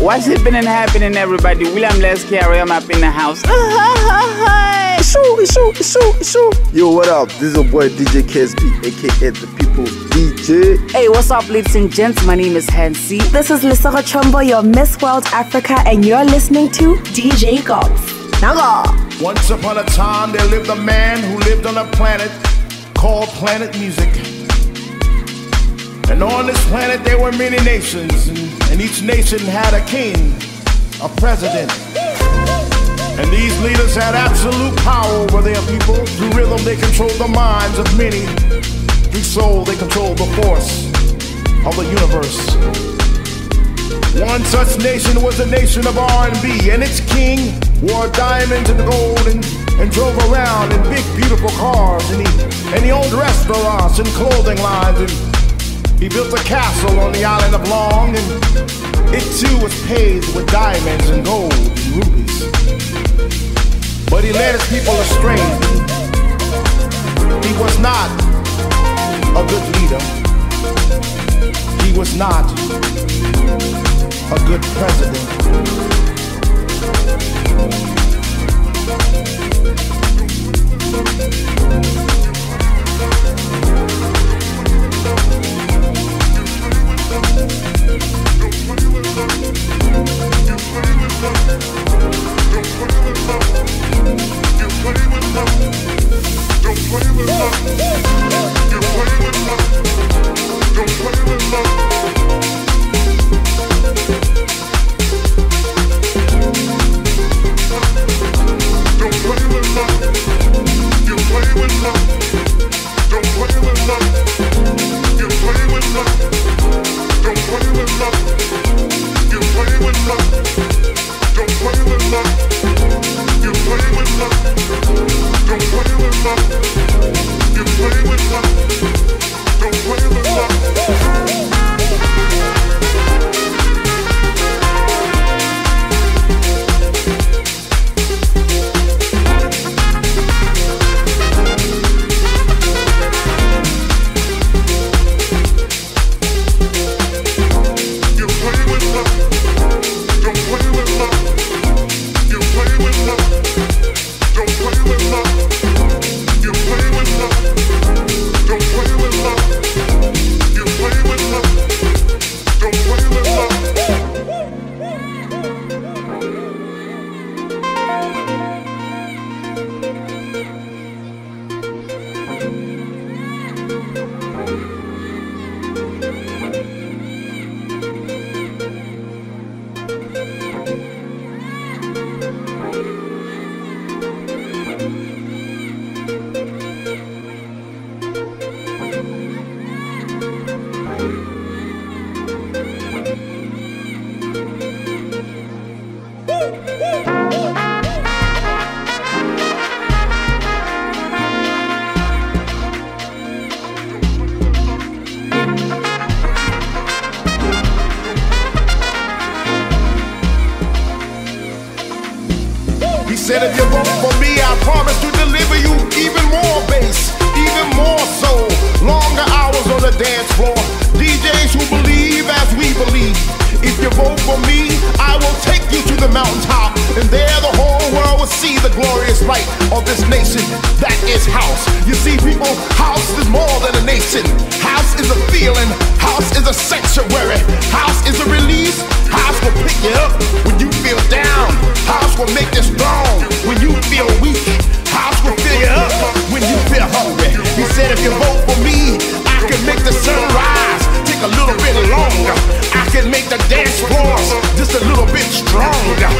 What's happening, happening, everybody? William Les Carey, I'm up in the house. It's true, it's true, it's true, it's true. Yo, what up? This is your boy DJ KSB, aka the People's DJ. Hey, what's up, ladies and gents? My name is Hansi. This is Lesego Chombo, your Miss World Africa, and you're listening to DJ Kops. Naga! Once upon a time, there lived a man who lived on a planet called Planet Music. And on this planet, there were many nations, and, each nation had a king, a president. And these leaders had absolute power over their people. Through rhythm, they controlled the minds of many. Through soul, they controlled the force of the universe. One such nation was the nation of R&B, and its king wore diamonds and gold and, and drove around in big, beautiful cars, and he, and he owned restaurants and clothing lines, and he built a castle on the island of Long, and it too was paved with diamonds and gold and rubies. But he led his people astray. He was not a good leader. He was not a good president. He of this nation. That is house. You see, people, house is more than a nation. House is a feeling. House is a sanctuary. House is a release. House will pick you up when you feel down. House will make you strong when you feel weak. House will fill you up when you feel hungry. He said, if you vote for me, I can make the sun rise. Take a little bit longer. I can make the dance floors just a little bit stronger.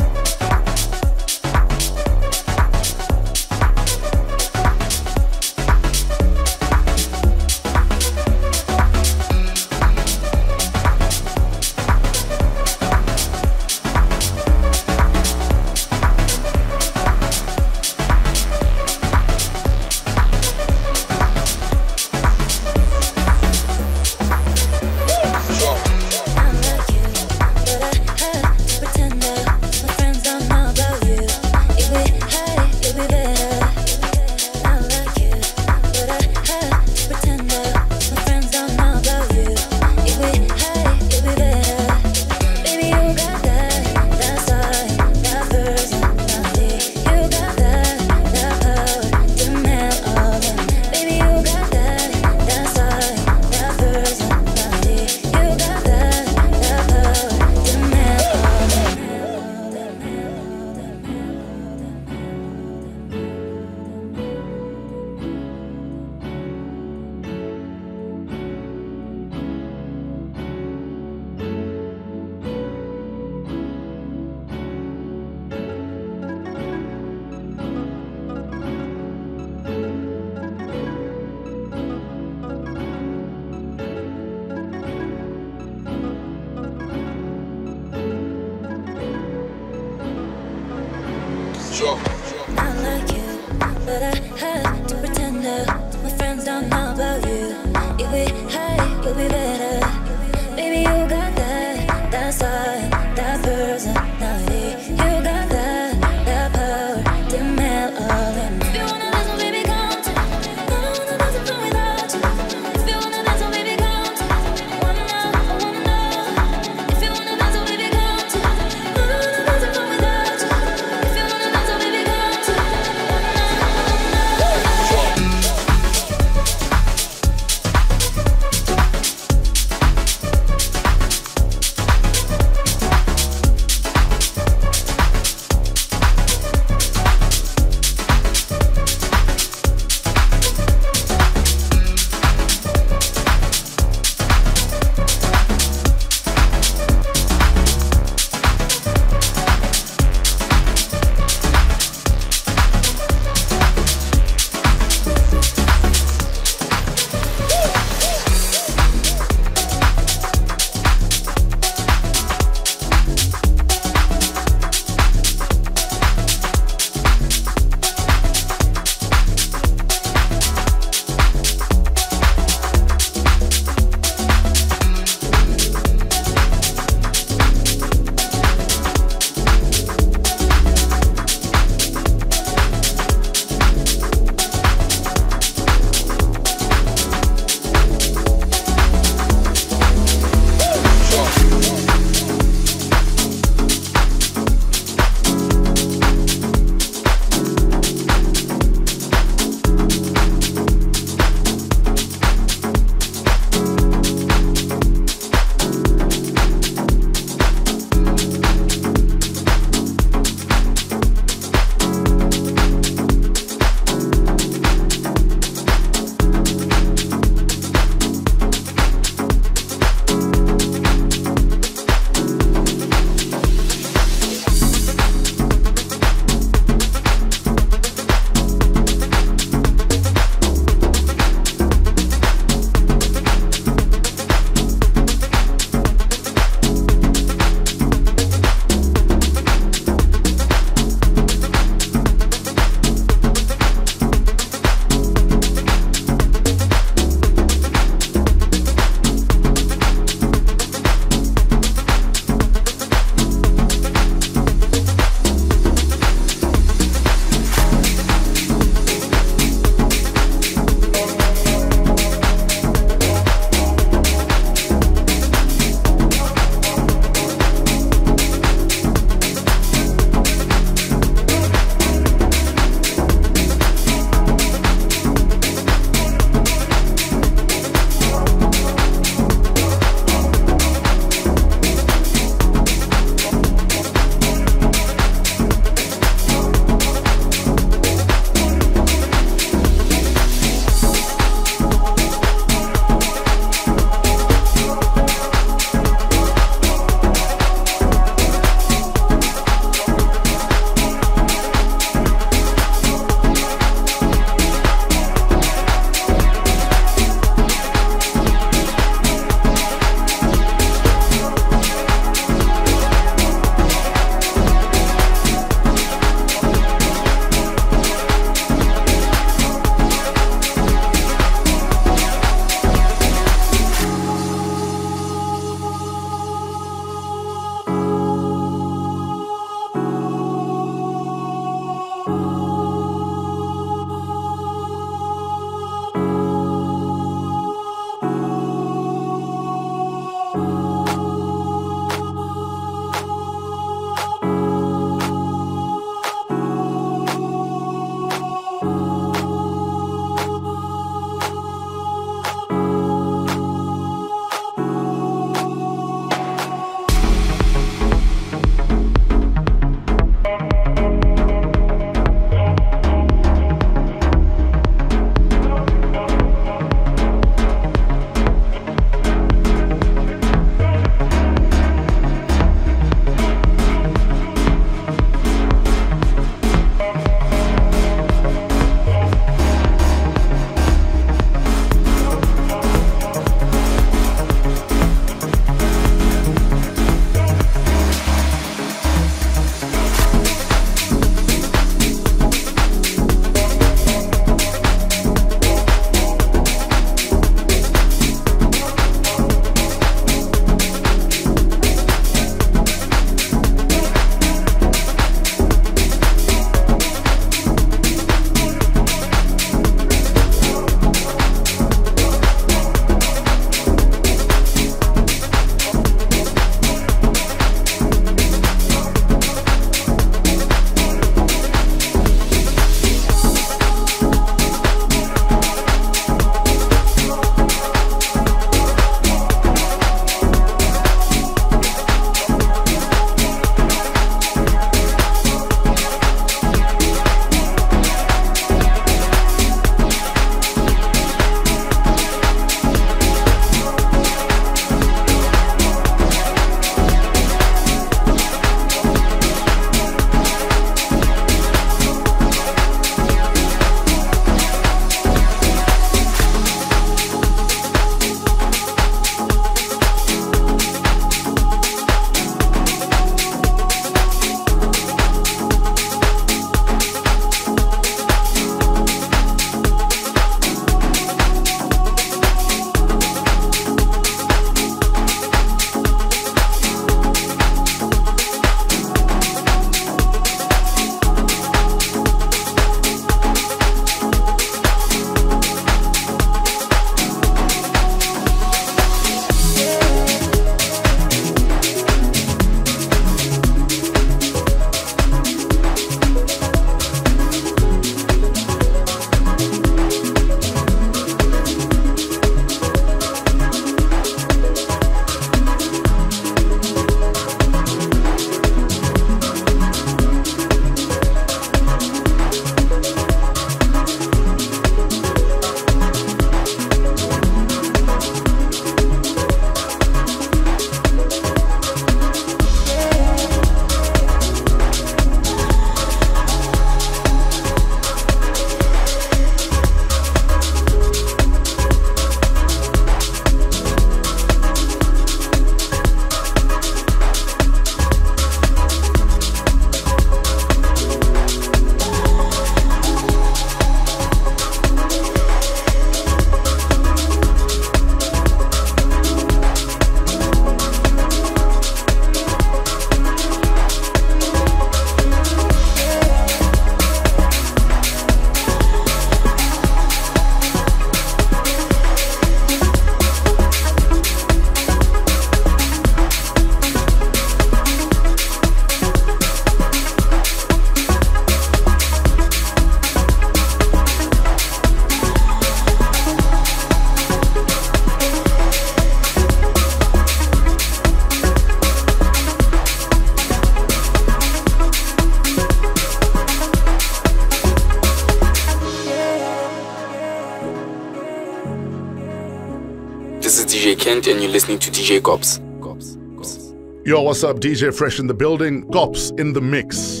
And you're listening to DJ Kops. Kops. Kops. Yo, what's up? DJ Fresh in the building. Kops in the mix.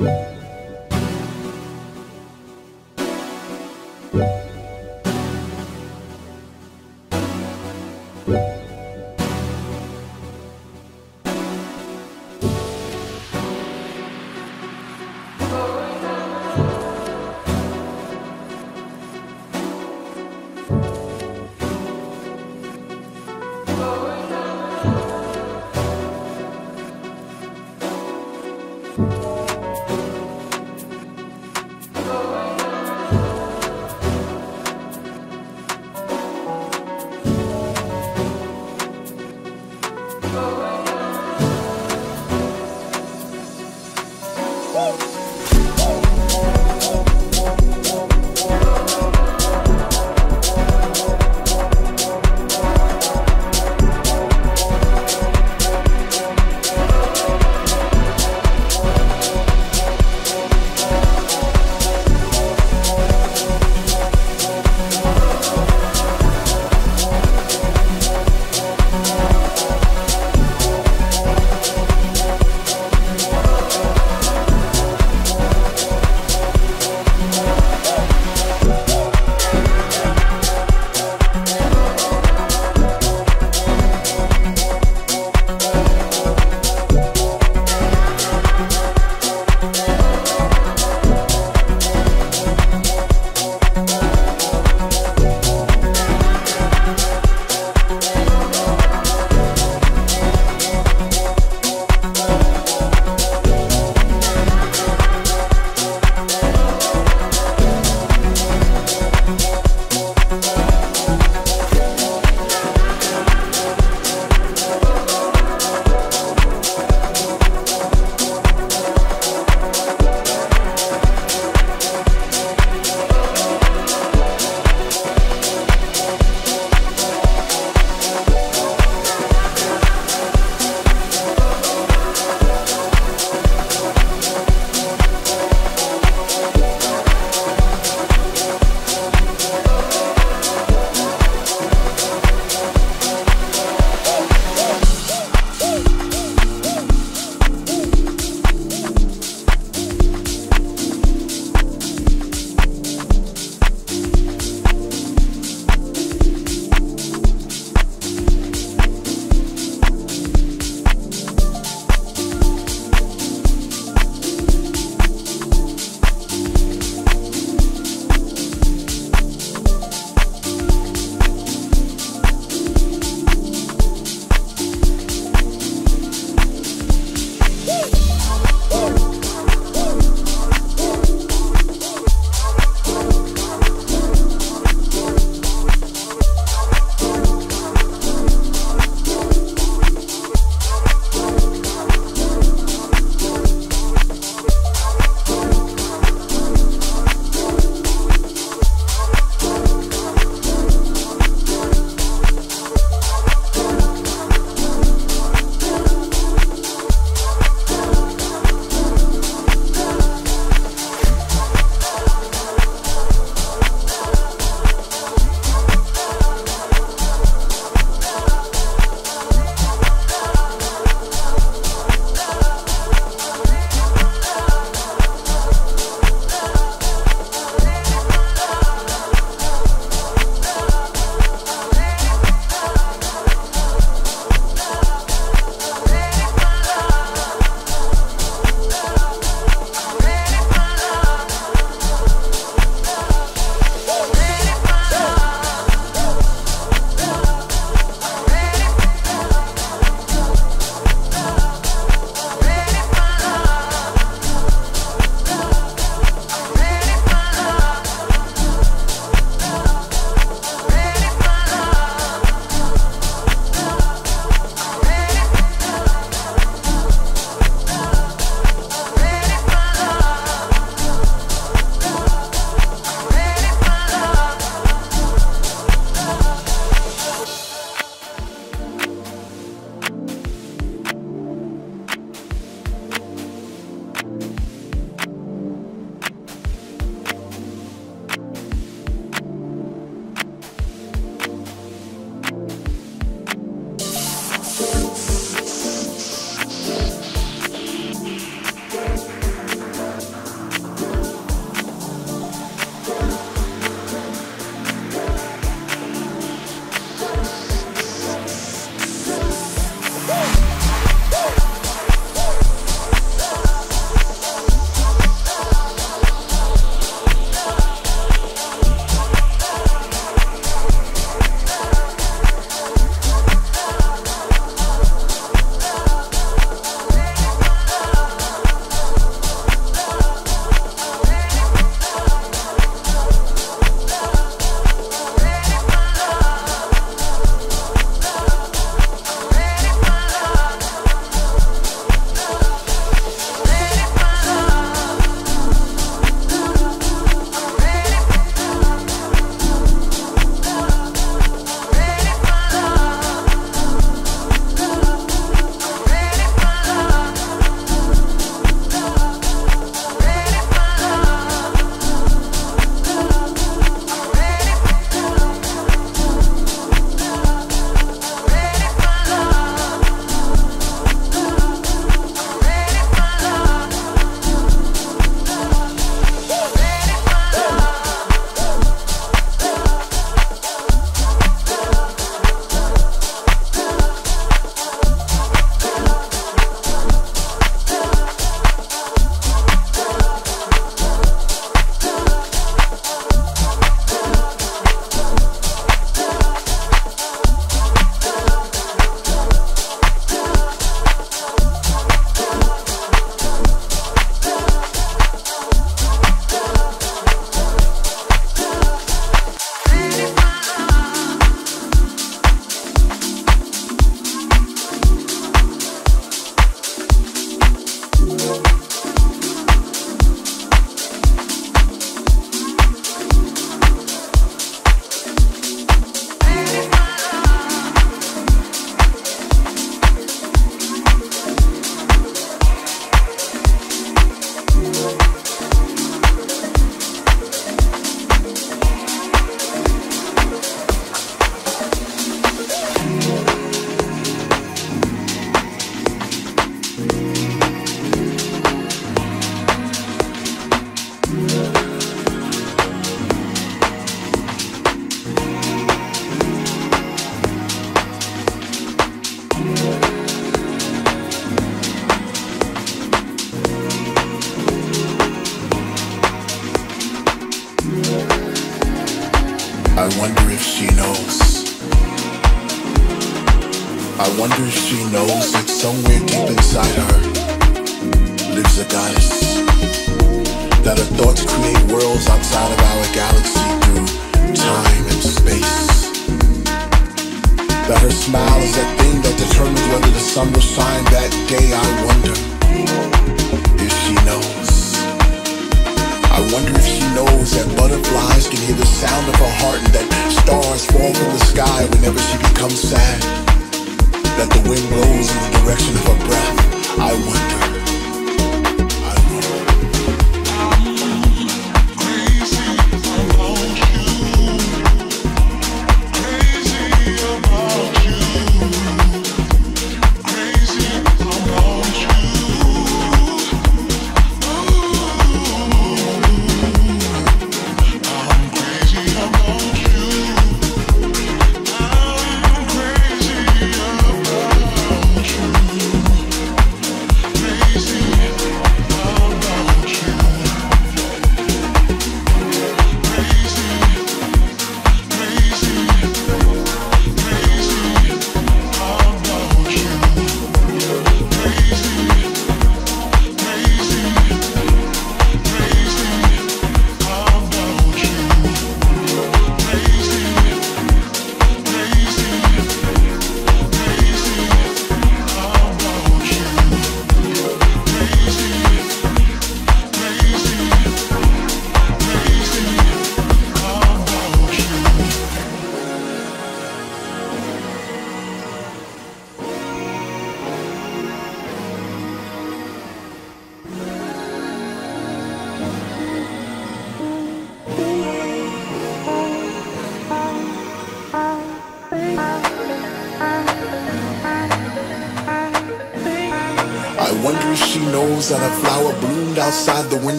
Thank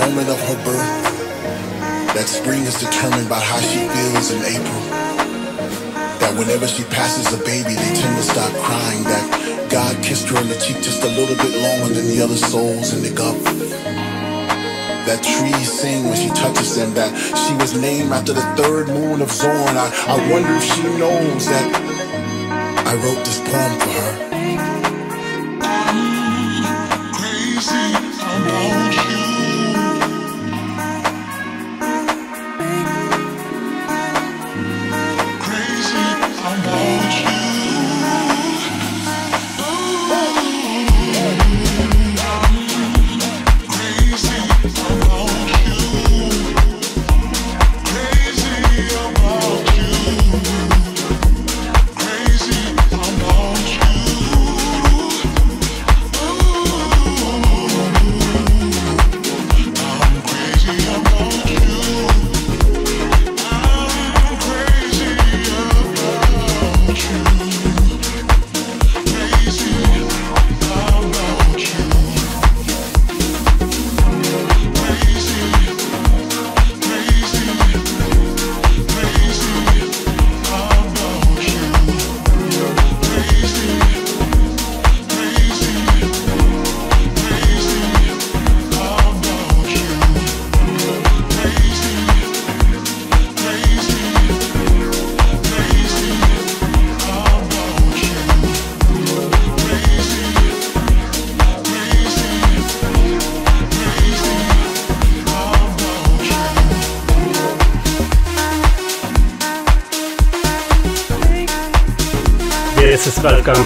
moment of her birth. That spring is determined by how she feels in April. That whenever she passes a baby, they tend to stop crying. That God kissed her on the cheek just a little bit longer than the other souls in the cup. That trees sing when she touches them. That she was named after the third moon of Zorn. I, I wonder if she knows that I wrote this poem for her.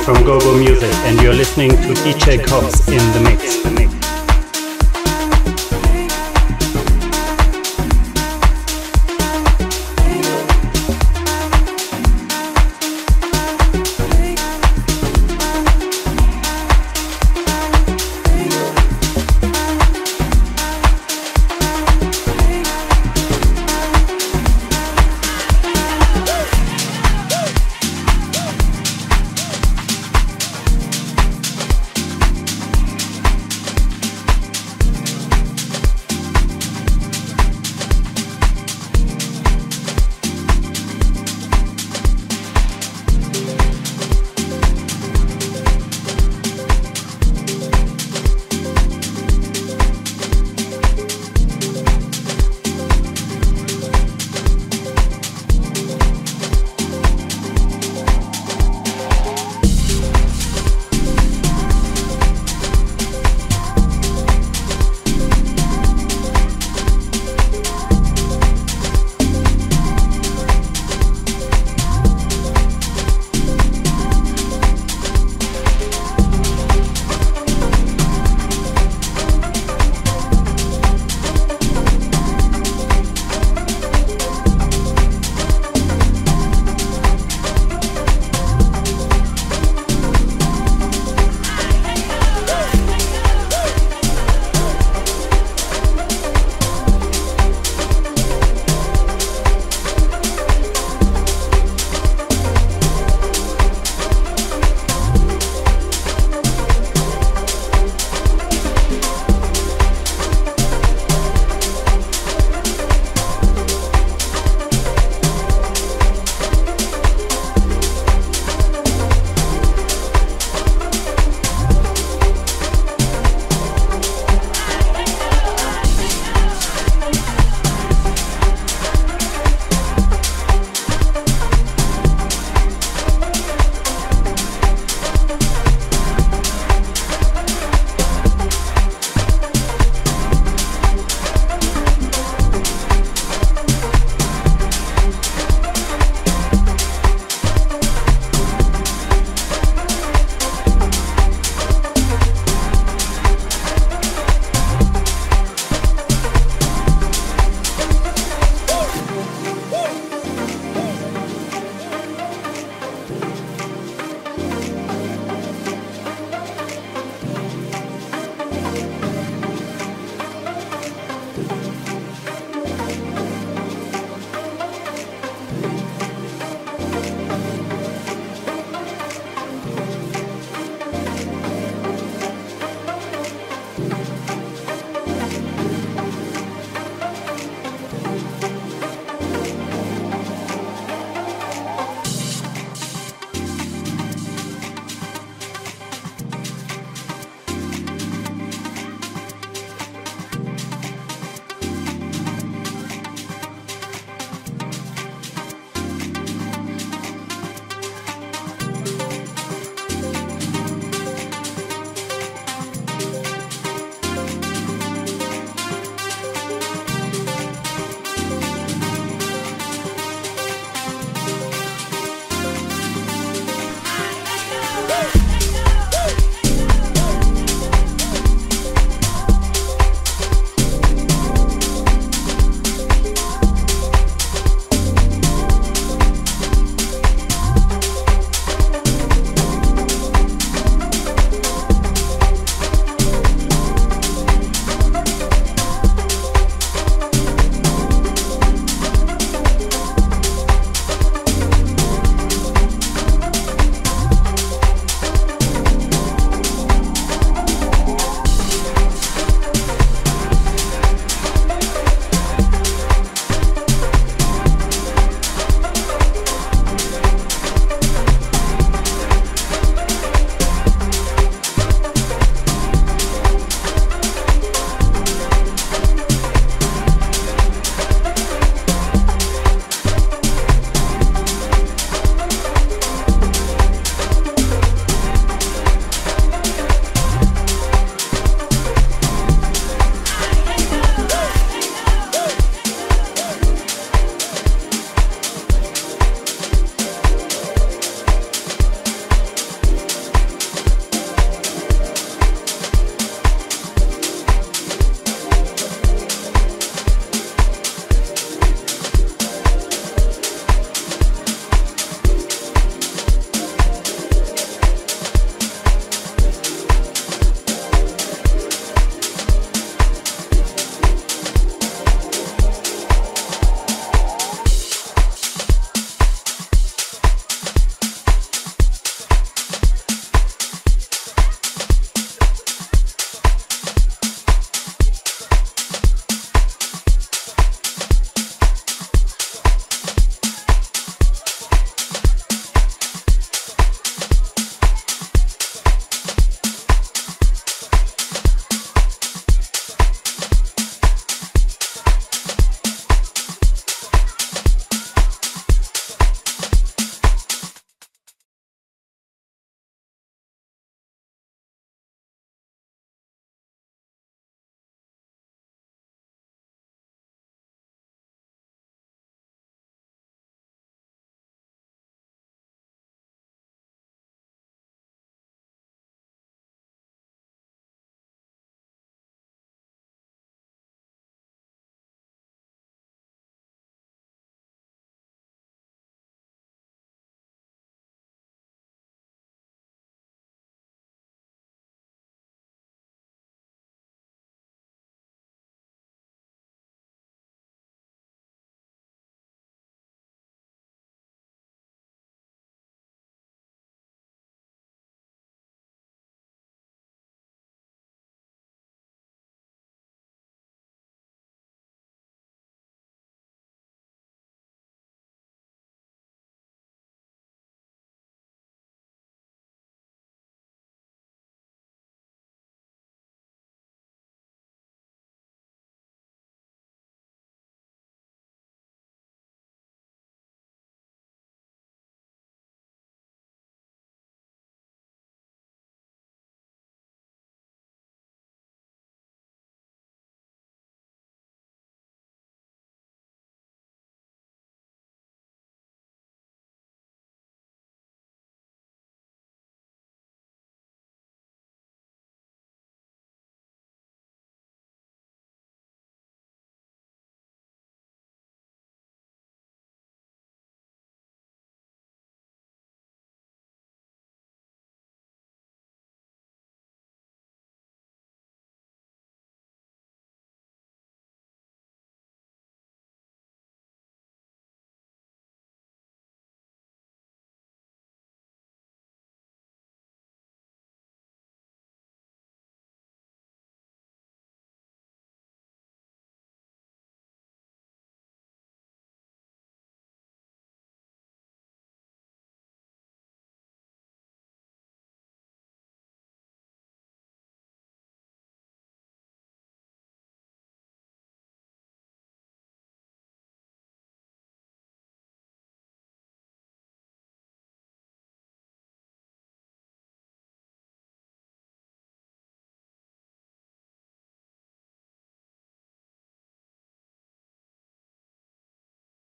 From GoGo Music, and you're listening to DJ Kops in the Mix.